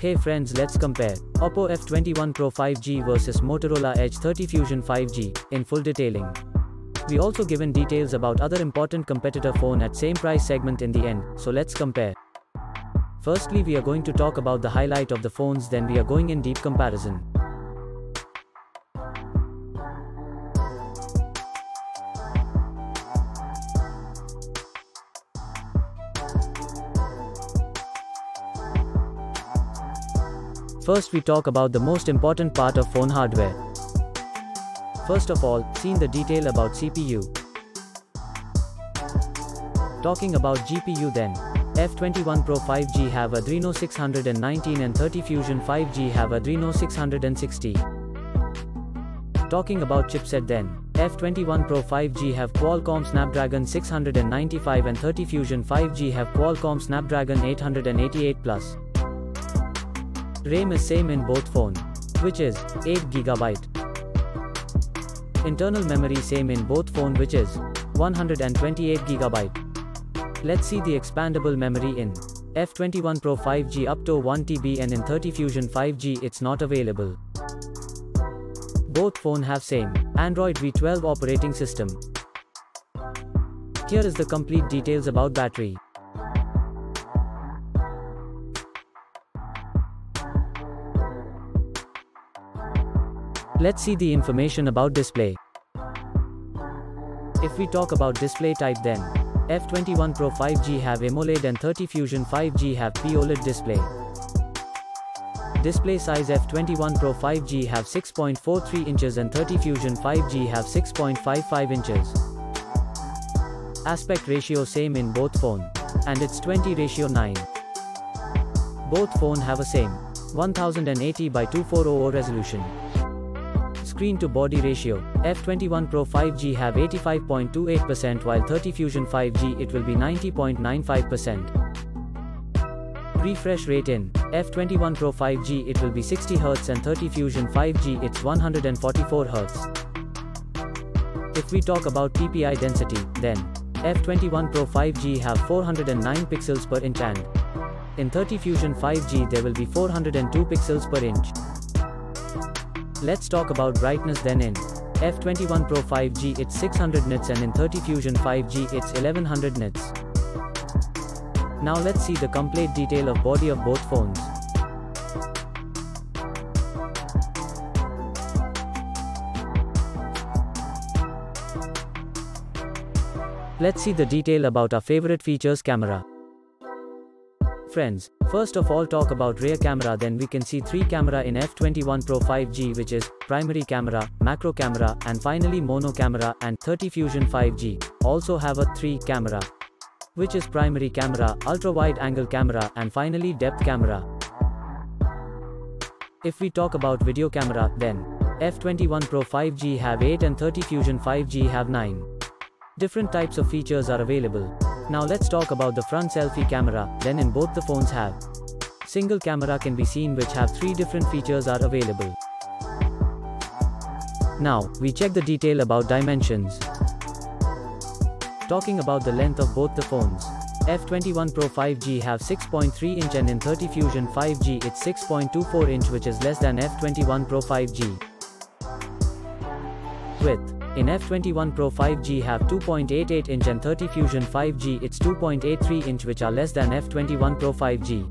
Hey friends let's compare Oppo F21 Pro 5G versus Motorola Edge 30 Fusion 5G in full detailing. We also given details about other important competitor phone at same price segment in the end, so let's compare. Firstly we are going to talk about the highlight of the phones then we are going in deep comparison. First we talk about the most important part of phone hardware. First of all, seen the detail about CPU. Talking about GPU then. F21 Pro 5G have Adreno 619 and 30 Fusion 5G have Adreno 660. Talking about chipset then. F21 Pro 5G have Qualcomm Snapdragon 695 and 30 Fusion 5G have Qualcomm Snapdragon 888 Plus. RAM is same in both phone, which is 8GB. Internal memory same in both phone which is 128GB. Let's see the expandable memory in F21 Pro 5G up to 1TB and in 30 Fusion 5G it's not available. Both phone have same Android V12 operating system. Here is the complete details about battery. Let's see the information about display. If we talk about display type then, F21 Pro 5G have AMOLED and 30 Fusion 5G have POLED display. Display size F21 Pro 5G have 6.43 inches and 30 Fusion 5G have 6.55 inches. Aspect ratio same in both phone. And it's 20 ratio 9. Both phone have a same 1080 by 2400 resolution. Screen to body ratio, F21 Pro 5G have 85.28% while 30 Fusion 5G it will be 90.95%. Refresh rate in F21 Pro 5G it will be 60 Hz and 30 Fusion 5G it's 144 Hz. If we talk about PPI density, then F21 Pro 5G have 409 pixels per inch and in 30 Fusion 5G there will be 402 pixels per inch. Let's talk about brightness then in F21 Pro 5G it's 600 nits and in 30 Fusion 5G it's 1100 nits. Now let's see the complete detail of body of both phones. Let's see the detail about our favorite features camera. Friends, first of all talk about rear camera then we can see 3 camera in F21 Pro 5G which is, primary camera, macro camera, and finally mono camera and 30 Fusion 5G, also have a 3 camera. Which is primary camera, ultra wide angle camera and finally depth camera. If we talk about video camera, then, F21 Pro 5G have 8 and 30 Fusion 5G have 9. Different types of features are available. Now let's talk about the front selfie camera, then in both the phones have. Single camera can be seen which have three different features are available. Now, we check the detail about dimensions. Talking about the length of both the phones. F21 Pro 5G have 6.3 inch and in 30 Fusion 5G it's 6.24 inch which is less than F21 Pro 5G. Width in F21 Pro 5G have 2.88 inch and 30 Fusion 5G it's 2.83 inch which are less than F21 Pro 5G.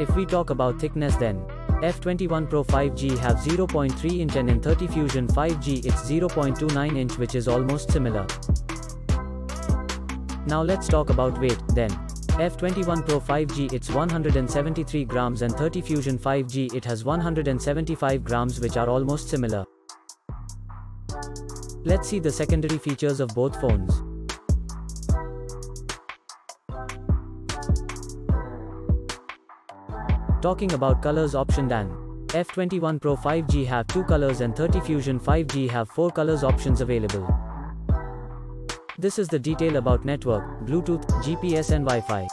If we talk about thickness then, F21 Pro 5G have 0.3 inch and in 30 Fusion 5G it's 0.29 inch which is almost similar. Now let's talk about weight, then. F21 Pro 5G it's 173 grams and 30 Fusion 5G it has 175 grams which are almost similar. Let's see the secondary features of both phones. Talking about colors option then. F21 Pro 5G have 2 colors and 30 Fusion 5G have 4 colors options available. This is the detail about network, Bluetooth, GPS and Wi-Fi.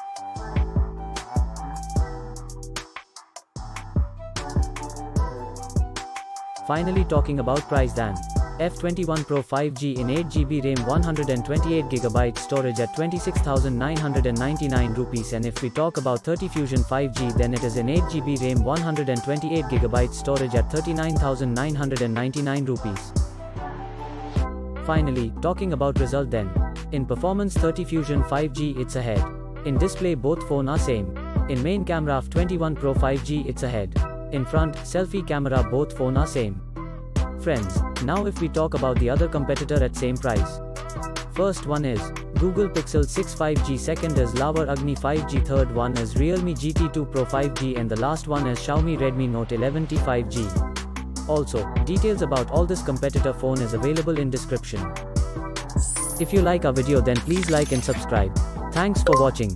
Finally talking about price then. F21 Pro 5G in 8GB RAM 128GB storage at 26,999 rupees and if we talk about 30 Fusion 5G then it is in 8GB RAM 128GB storage at 39,999 rupees. Finally, talking about result then. In performance 30 Fusion 5G it's ahead. In display both phone are same. In main camera F21 Pro 5G it's ahead. In front, selfie camera both phone are same. Friends, now if we talk about the other competitor at same price. First one is Google Pixel 6 5G, second is Lava Agni 5G, third one is Realme GT2 Pro 5G and the last one is Xiaomi Redmi Note 11T 5G. Also, details about all this competitor phone is available in description. If you like our video then please like and subscribe. Thanks for watching.